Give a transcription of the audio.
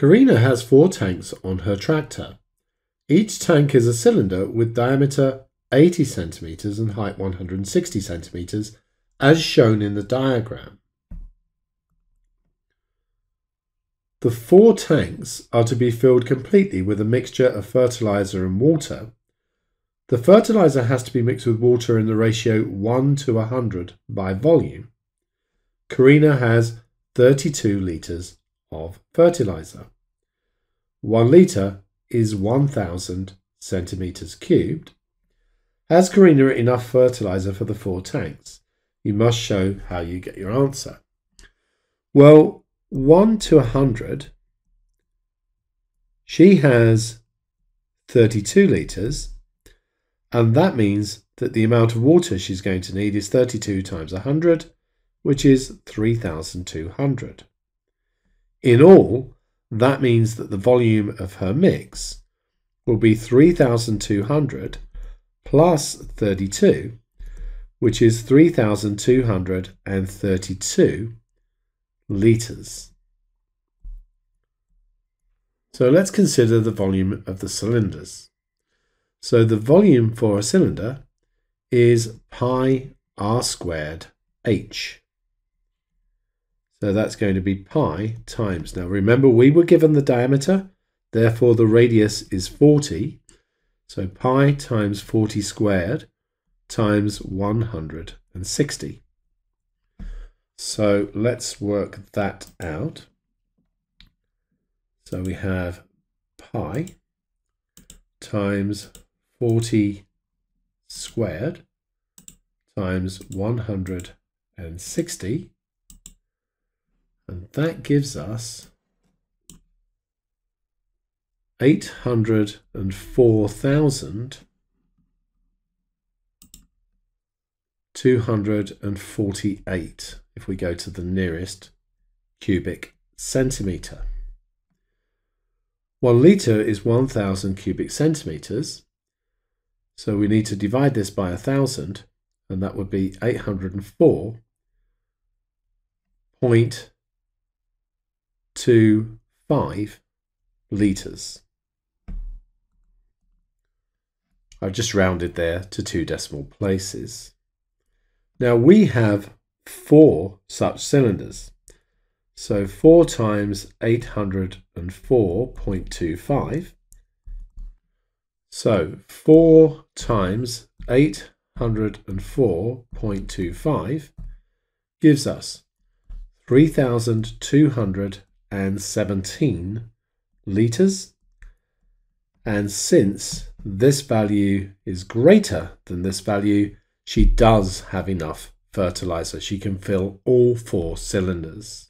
Karina has four tanks on her tractor. Each tank is a cylinder with diameter 80 centimeters and height 160 centimeters as shown in the diagram. The four tanks are to be filled completely with a mixture of fertilizer and water. The fertilizer has to be mixed with water in the ratio 1 to 100 by volume. Karina has 32 litres of fertilizer. 1 litre is 1000 centimetres cubed. Has Karina enough fertilizer for the four tanks? You must show how you get your answer. Well, 1 to 100, she has 32 litres, and that means that the amount of water she's going to need is 32 times 100, which is 3,200. In all, that means that the volume of her mix will be 3,200 plus 32, which is 3,232 litres. So let's consider the volume of the cylinders. So the volume for a cylinder is pi r squared h. So that's going to be pi times. Now remember we were given the diameter, therefore the radius is 40. So pi times 40 squared times 160. So let's work that out. So we have pi times 40 squared times 160 and that gives us 804,248 if we go to the nearest cubic centimetre. One litre is 1,000 cubic centimetres, so we need to divide this by 1,000, and that would be 804.25 litres. I've just rounded there to two decimal places. Now we have four such cylinders. So 4 times 804.25. So 4 times 804.25 gives us 3,217 litres. And since this value is greater than this value, she does have enough fertilizer. She can fill all four cylinders.